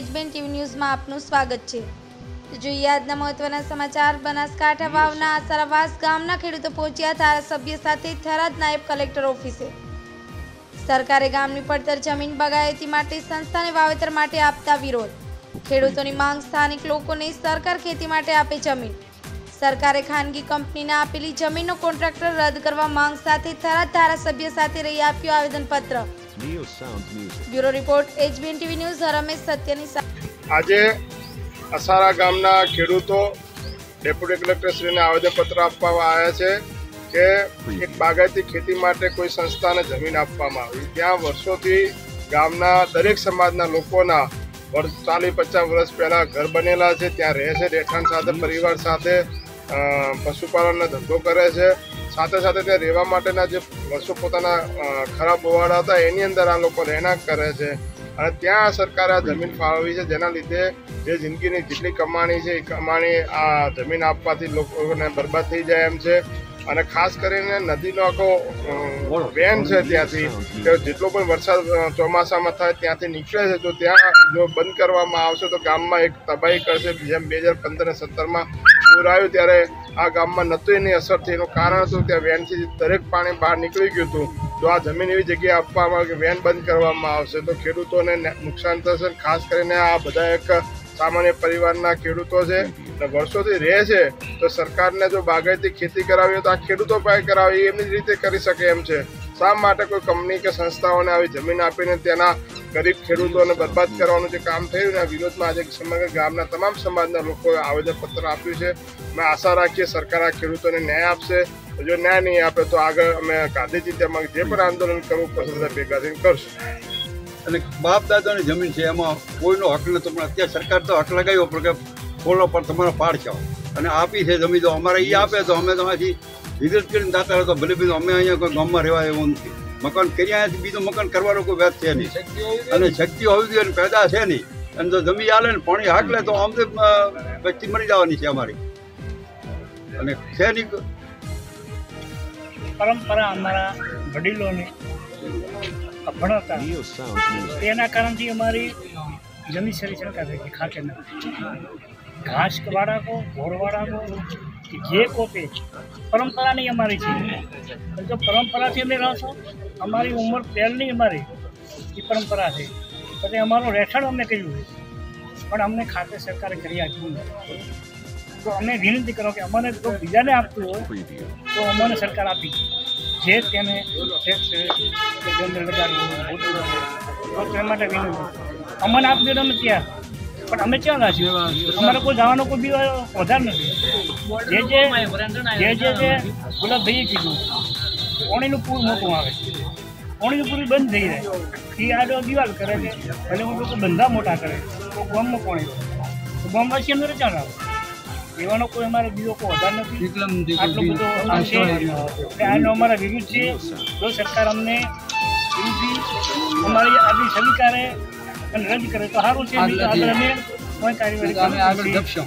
ન્યૂઝમાં આપનું સ્વાગત છે. જોઈએ આજના મહત્વના સમાચાર. બનાસકાંઠા વાવના આસારાવાસ ગામના ખેડૂતો પહોંચ્યા ધારાસભ્ય સાથે થરાદ નાયબ કલેક્ટર ઓફિસે. સરકારે ગામની પડતર જમીન બગાયતી માટે સંસ્થાને વાવેતર માટે આપતા વિરોધ. ખેડૂતોની માંગ સ્થાનિક લોકોને સરકાર ખેતી માટે આપે જમીન. સરકારે ખાનગી કંપનીને આપેલી જમીનનો કોન્ટ્રાક્ટર રદ કરવા માંગ સાથે થરાદ ધારાસભ્ય સાથે રહી આપ્યું આવેદનપત્ર. Neo Sound Music. Bureau report HBN TV news Ramesh સત્યની સાથે આજે અસારા ગામના ખેડૂતો ડેપ્યુટી કલેક્ટરશ્રીને આવેદનપત્ર આપવામાં આવ્યા છે કે એક બાગાયતી ખેતી માટે કોઈ સંસ્થાને જમીન આપવામાં આવી ત્યાં વર્ષોથી ગામના દરેક સમાજના લોકોના વર્ષ ચાલીસ પચાસ વર્ષ પહેલાં ઘર બનેલા છે ત્યાં રહે છે રહેઠાણ સાથે પરિવાર સાથે પશુપાલનનો ધંધો કરે છે સાથે સાથે ત્યાં રહેવા માટેના જે વર્ષો પોતાના ખરાબ હોવાળા હતા, એની અંદર આ લોકો રહેણાંક કરે છે. અને ત્યાં સરકારે આ જમીન ફાળવી છે, જેના લીધે જે જિંદગીની જેટલી કમાણી છે, એ કમાણી આ જમીન આપવાથી લોકોને બરબાદ થઈ જાય એમ છે. અને ખાસ કરીને નદીનો આખો વેન છે ત્યાંથી. જેટલો પણ વરસાદ ચોમાસામાં થાય, ત્યાંથી નીકળે છે, તો ત્યાં જો બંધ કરવામાં આવશે, તો ગામમાં એક તબાહી કરશે. જેમ બે હજાર પંદર સત્તરમાં પૂર આવ્યું ત્યારે આ ગામમાં નહોતું એની અસર થઈ. એનું કારણ હતું ત્યાં વેનથી દરેક પાણી બહાર નીકળી ગયું હતું. જો આ જમીન એવી જગ્યાએ આપવામાં આવે કે વેન બંધ કરવામાં આવશે. તો ખેડૂતોને નુકસાન થશે ખાસ કરીને આ બધા એક સામાન્ય પરિવારના ખેડૂતો છે. વર્ષોથી રહે છે, તો સરકારને જો બાગાયતી ખેતી કરાવી હોય તો આ ખેડૂતો પાસે કરાવી એમની જ રીતે કરી શકે એમ છે. શા માટે કોઈ કંપની કે સંસ્થાઓને આવી જમીન આપીને તેના ગરીબ ખેડૂતોને બરબાદ કરવાનું જે કામ થયું ને વિરોધમાં આજે સમગ્ર ગામના તમામ સમાજના લોકોએ આવેદનપત્ર આપ્યું છે. અમે આશા રાખીએ સરકાર આ ખેડૂતોને ન્યાય આપશે. જો ન્યાય નહીં આપે તો આગળ અમે ગાંધીજી તેમાં જે પણ આંદોલન કરવું બધા ભેગા થઈને કરશું. અને બાપ દાદાની જમીન છે, એમાં કોઈનો હક નતો પણ અત્યારે સરકાર તો હક લગાવ્યો, પણ કે ફોલો પર તમારો પાડ છો. અને આપી છે જમીન દો અમારે એ આપે તો અમે તમારી વિગત કરીને દાતા તો ભલે બીજું અમે અહીંયા કોઈ ગામમાં રહેવા એવું નથી. મકાન કર્યા અહીંયાથી બીજું મકાન કરવાનો કોઈ વ્યાજ છે નહીં. અને શક્તિ હોવી જોઈએ અને પેદા છે નહીં. અને જો જમી આલે ને પાણી હાક લે તો આમ તો વ્યક્તિ મરી જવાની છે અમારી. અને છે નહીં પરંપરા અમારા વડીલોની Music. તેના કારણથી અમારી જમીન સરી સરકાર ખાતે નથી. ઘાસ વાળા કો કહો કે જે કોપે પરંપરા નહીં અમારી છે. જો પરંપરાથી અમે રહેશો અમારી ઉંમર પહેલની અમારી. એ પરંપરા છે. પછી અમારું રહેઠાણ અમને કર્યું છે. પણ અમને ખાતે સરકારે કરી આપ્યું નથી. તો અમે વિનંતી કરો કે અમને જો બીજાને આપતું હોય, તો અમને સરકાર આપી જે તેને તે માટે વિનંતી. અમને આપજો તમે ત્યાં. પણ અમે ક્યાં છીએ? અમારે કોઈ જવાનો કોઈ બી વધાર નથી. જે જે જે જે જે ગુલાબભાઈએ કીધું પાણીનું પૂર મોટું આવે. પાણીનું પૂરું બંધ થઈ જાય. એ આડો દિવાલ કરે છે. ભલે હું લોકો ધંધા મોટા કરે. તો ગામમાં પાણી તો ગામવાસી અંદર ચાલ આવે? એવાનો કોઈ અમારે બીજો કોઈ વધાર નથી. આટલો બધો છે. આનો અમારા વિરુદ્ધ છે. જો સરકાર અમને વિરુદ્ધ અમારી આપણી સ્વીકારે અને રદ કરે તો સારું છે આગળ અમે કોઈ કાર્યવાહી કરીએ છીએ.